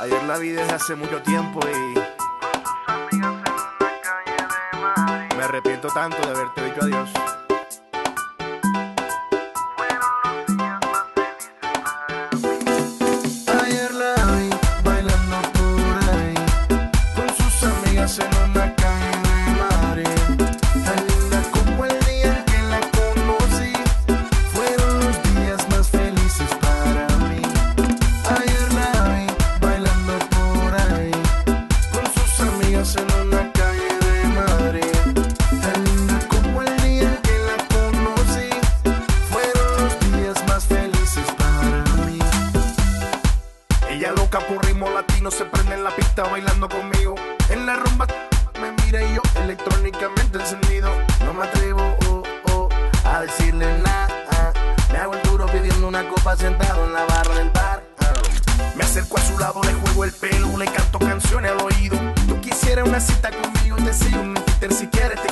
Ayer la vi desde hace mucho tiempo y me arrepiento tanto de haberte dicho adiós. Loca por ritmo latino se prende en la pista bailando conmigo. En la rumba me mira y yo electrónicamente encendido. No me atrevo oh, oh, a decirle nada. Me hago el duro pidiendo una copa sentado en la barra del bar. Me acerco a su lado, le juego el pelo, le canto canciones al oído. Tú quisieras una cita conmigo, te sigo en Twitter si quieres te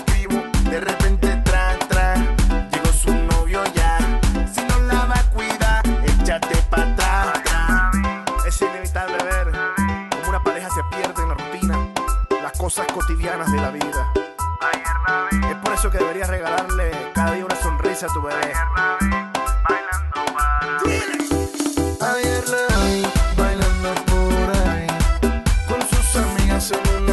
cosas cotidianas de la vida. Es por eso que deberías regalarle cada día una sonrisa a tu bebé. Ayer la vi bailando por ahí con sus amigas en una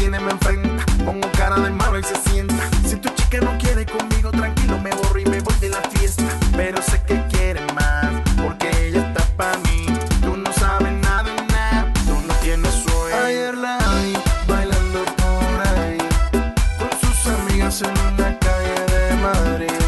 tiene me enfrenta. Pongo cara de malo y se sienta. Si tu chica no quiere conmigo, tranquilo, me borro y me voy de la fiesta. Pero sé que quiere más, porque ella está para mí. Tú no sabes nada de nada, tú no tienes sueño. Ayer la vi bailando por ahí, con sus amigas en una calle de Madrid.